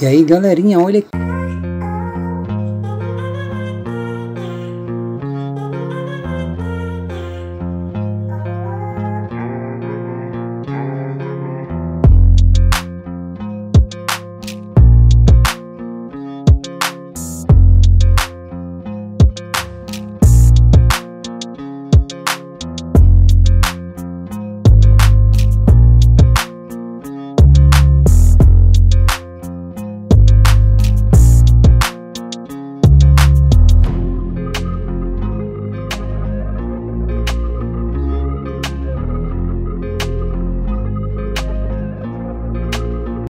E aí galerinha, olha